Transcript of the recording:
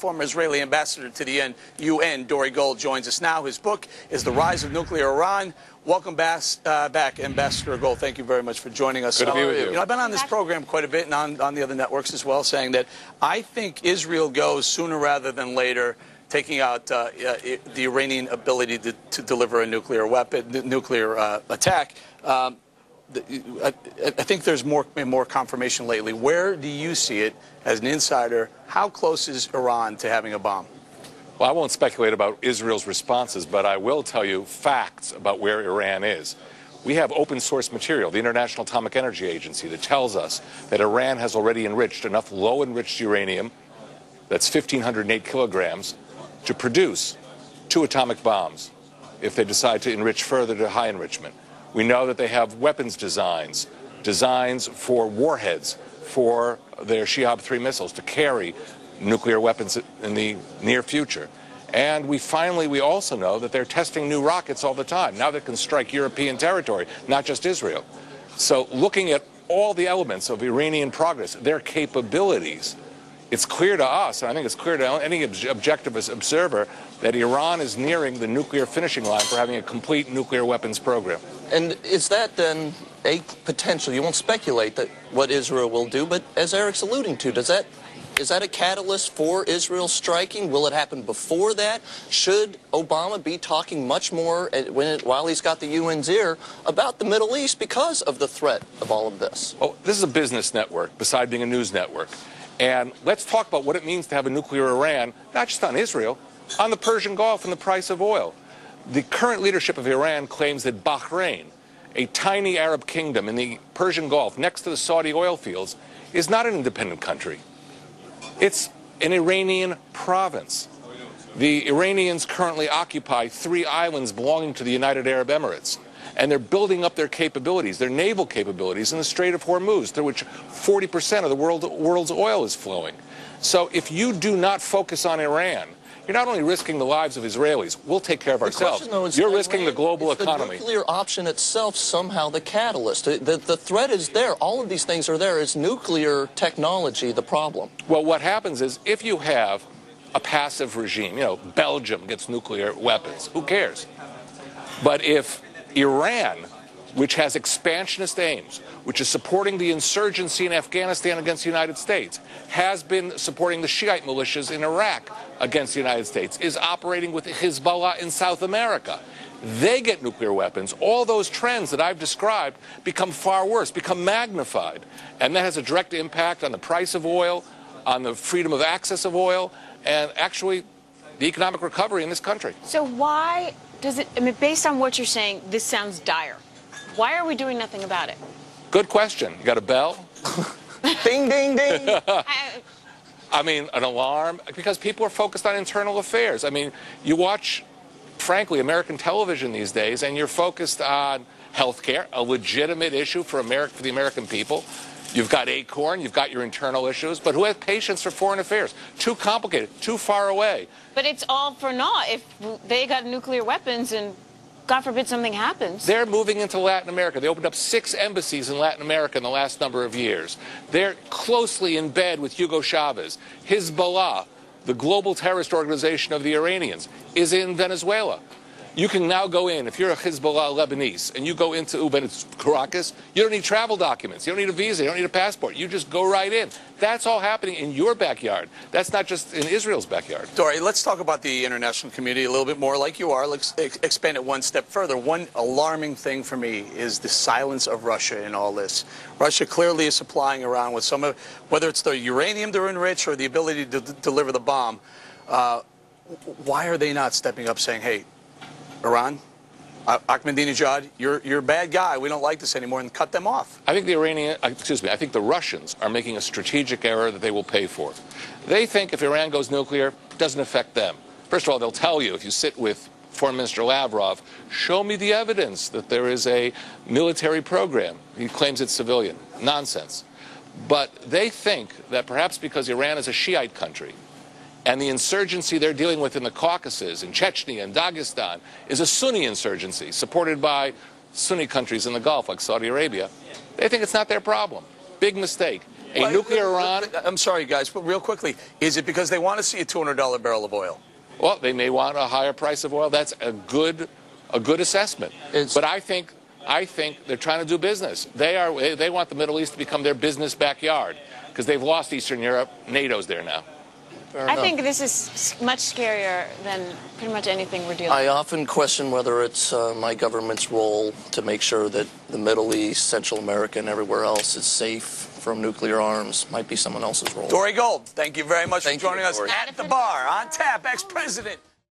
former Israeli ambassador to the UN, Dore Gold, joins us now. His book is The Rise of Nuclear Iran. Welcome back, uh, back, Ambassador Gold. Thank you very much for joining us. Good to be with you. you know, I've been on this program quite a bit and on, on the other networks as well, saying that I think Israel goes sooner rather than later taking out uh, uh, the Iranian ability to, to, deliver a nuclear weapon, nuclear uh, attack. Um, I, think there's more more confirmation lately. Where do you see it as an insider? How close is Iran to having a bomb? Well, I won't speculate about Israel's responses, but I will tell you facts about where Iran is. We have open source material, the International Atomic Energy Agency, that tells us that Iran has already enriched enough low enriched uranium, that's 1,508 kilograms, to produce two atomic bombs if they decide to enrich further to high enrichment. We know that they have weapons designs, designs for warheads for their Shahab 3 missiles to carry nuclear weapons in the near future. And we finally, we also know that they're testing new rockets all the time. Now they can strike European territory, not just Israel. So looking at all the elements of Iranian progress, their capabilities, it's clear to us, and I think it's clear to any objective observer, that Iran is nearing the nuclear finishing line for having a complete nuclear weapons program. And is that then a potential? You won't speculate that what Israel will do, but as Eric's alluding to, does that is that a catalyst for Israel striking? Will it happen before that? Should Obama be talking much more eh, when it, while he's got the UN's ear about the Middle East because of the threat of all of this? Oh, this is a business network, beside being a news network. And let's talk about what it means to have a nuclear Iran, not just on Israel, on the Persian Gulf and the price of oil. The current leadership of Iran claims that Bahrain, a tiny Arab kingdom in the Persian Gulf next to the Saudi oil fields, is not an independent country. It's an Iranian province. The Iranians currently occupy three islands belonging to the United Arab Emirates and they're building up their capabilities, their naval capabilities in the Strait of Hormuz, through which 40% of the world, world's oil is flowing. So if you do not focus on Iran, you're not only risking the lives of Israelis, we'll take care of the ourselves. Question, though, is you're Iran, risking the global economy. The nuclear option itself somehow the catalyst. The, the, the, threat is there. All of these things are there. Is nuclear technology the problem? Well, what happens is if you have a passive regime, you know, Belgium gets nuclear weapons, who cares? But if Iran, which has expansionist aims, which is supporting the insurgency in Afghanistan against the United States, has been supporting the Shiite militias in Iraq against the United States, is operating with Hezbollah in South America. They get nuclear weapons. All those trends that I've described become far worse, become magnified. And that has a direct impact on the price of oil, on the freedom of access of oil, and actually the economic recovery in this country. So why does it, I mean, based on what you're saying, this sounds dire. Why are we doing nothing about it? Good question. You got a bell? ding, ding, ding. I mean, an alarm, because people are focused on internal affairs. I mean, you watch, frankly, American television these days, and you're focused on health care, a legitimate issue for, America, for the American people. You've got Acorn, you've got your internal issues, but who has patience for foreign affairs? Too complicated, too far away. But it's all for naught if they got nuclear weapons and God forbid something happens. They're moving into Latin America. They opened up six embassies in Latin America in the last number of years. They're closely in bed with Hugo Chavez. Hezbollah, the global terrorist organization of the Iranians, is in Venezuela. You can now go in, if you're a Hezbollah Lebanese, and you go into Caracas, you don't need travel documents. You don't need a visa. You don't need a passport. You just go right in. That's all happening in your backyard. That's not just in Israel's backyard. Dore, let's talk about the international community a little bit more like you are. Let's expand it one step further. One alarming thing for me is the silence of Russia in all this. Russia clearly is supplying Iran with some of, whether it's the uranium to enrich or the ability to deliver the bomb. Uh, why are they not stepping up saying, hey, Iran, Ahmadinejad, you're, you're a bad guy. We don't like this anymore, and cut them off. I think the Iranian, uh, excuse me, I think the Russians are making a strategic error that they will pay for. They think if Iran goes nuclear, it doesn't affect them. First of all, they'll tell you if you sit with Foreign Minister Lavrov, show me the evidence that there is a military program. He claims it's civilian. Nonsense. But they think that perhaps because Iran is a Shiite country, and the insurgency they're dealing with in the Caucasus, in Chechnya, and Dagestan, is a Sunni insurgency supported by Sunni countries in the Gulf, like Saudi Arabia. They think it's not their problem. Big mistake. A nuclear Iran, I'm sorry, guys, but real quickly, is it because they want to see a $200 barrel of oil? well, they may want a higher price of oil. That's a good, a good assessment. It's- but I think, I think they're trying to do business. They are, they want the Middle East to become their business backyard because they've lost Eastern Europe. NATO's there now. Fair I enough. think this is much scarier than pretty much anything we're dealing with. I often question whether it's uh, my government's role to make sure that the Middle East, Central America, and everywhere else is safe from nuclear arms. Might be someone else's role. Dore Gold, thank you very much Thank for you, joining us Dore. at the bar on tap, ex-president.